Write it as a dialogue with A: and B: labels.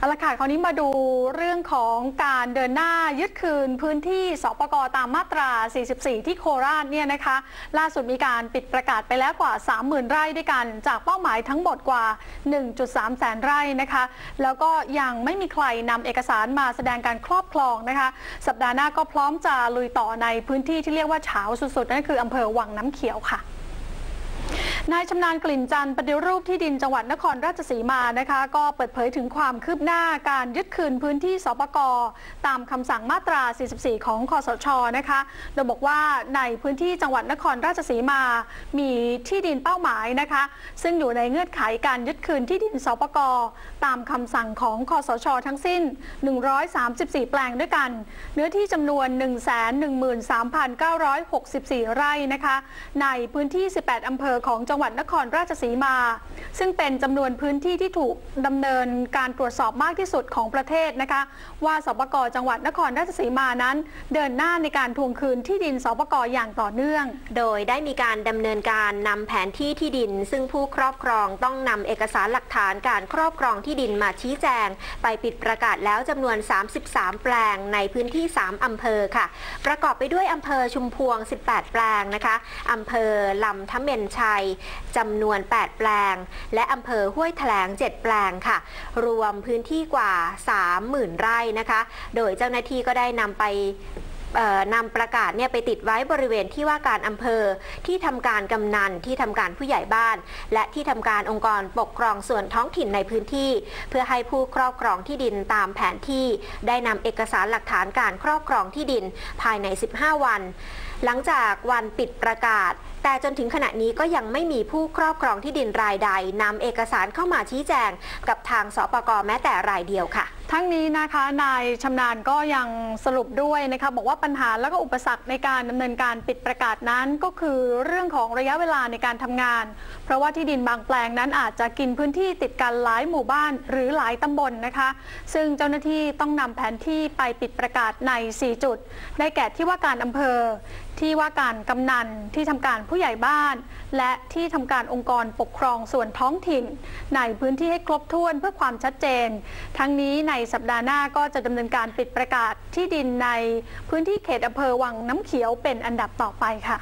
A: เอาละค่ะคราวนี้มาดูเรื่องของการเดินหน้ายึดคืนพื้นที่สปกตามมาตรา 44 ที่โคราชเนี่ยนะคะ ล่าสุดมีการปิดประกาศไปแล้วกว่า 30,000 ไร่ด้วยกัน จากเป้าหมายทั้งหมดกว่า 1.3 แสนไร่นะคะ แล้วก็ยังไม่มีใครนำเอกสารมาแสดงการครอบครองนะคะ สัปดาห์หน้าก็พร้อมจะลุยต่อในพื้นที่ที่เรียกว่าเฉาสุดๆนั่นคืออำเภอวังน้ำเขียวค่ะ นายชำนาญกลิ่นจันทร์ปฏิรูปที่ดินจังหวัดนครราชสีมานะคะ ก็เปิดเผยถึงความคืบหน้าการยึดคืนพื้นที่สปกตามคำสั่งมาตรา 44 ของคอสชนะคะโดยบอกว่าในพื้นที่จังหวัดนครราชสีมา มีที่ดินเป้าหมายนะคะ ซึ่งอยู่ในเงื่อนไขการยึดคืนที่ดินสปกตามคำสั่งของคอสช ทั้งสิ้น 134 แปลงด้วยกัน เนื้อที่จำนวน 113,964 ไร่นะคะ ในพื้นที่ 18อำเภอของจังหวัดนครราชสีมา ซึ่งเป็นจำนวนพื้นที่ที่ถูกดำเนินการตรวจสอบมากที่สุดของประเทศนะคะ ว่าสปกจังหวัดนครราชสีมานั้น เดินหน้าในการทวงคืนที่ดินสปกอย่างต่อเนื่อง
B: โดยได้มีการดำเนินการนำแผนที่ที่ดิน ซึ่งผู้ครอบครองต้องนำเอกสารหลักฐานการครอบครองที่ดินมาชี้แจง ไปปิดประกาศแล้วจำนวน 33 แปลงในพื้นที่ 3อำเภอค่ะ ประกอบไปด้วยอำเภอชุมพวง 18 แปลงนะคะอำเภอลำทะเมนชัยจำนวน 8 แปลง และอำเภอห้วยแถลง 7 แปลงค่ะ รวมพื้นที่กว่า 30,000 ไร่นะคะ โดยเจ้าหน้าที่ก็ได้นำไป นำประกาศเนี่ยไปติดไว้บริเวณที่ว่าการอำเภอที่ทำการกำนันที่ทำการผู้ใหญ่บ้าน และที่ทำการองค์กรปกครองส่วนท้องถิ่นในพื้นที่ เพื่อให้ผู้ครอบครองที่ดินตามแผนที่ ได้นำเอกสารหลักฐานการครอบครองที่ดินภายใน 15 วัน หลังจากวันปิดประกาศแต่จนถึงขณะนี้ก็ยังไม่มีผู้ครอบครองที่ดินรายใดนำเอกสารเข้ามาชี้แจง กับทางสปกแม้แต่รายเดียวค่ะ
A: ทั้งนี้นะคะนายชำนาญก็ยังสรุปด้วยนะคะบอกว่าปัญหาและก็อุปสรรคในการดำเนินการปิดประกาศนั้น ก็คือเรื่องของระยะเวลาในการทำงาน เพราะว่าที่ดินบางแปลงนั้นอาจจะกินพื้นที่ติดกันหลายหมู่บ้านหรือหลายตำบลนนะคะ ซึ่งเจ้าหน้าที่ต้องนำแผนที่ไปปิดประกาศใน 4 จุด ได้แก่ที่ว่าการอำเภอที่ว่าการกำนันที่ทำการผู้ใหญ่บ้าน และที่ทำการองค์กรปกครองส่วนท้องถิ่น ในพื้นที่ให้ครบถ้วนเพื่อความชัดเจน ทั้งนี้ในสัปดาห์หน้าก็จะดำเนินการปิดประกาศที่ดินในพื้นที่เขตอำเภอวังน้ำเขียวเป็นอันดับต่อไปค่ะ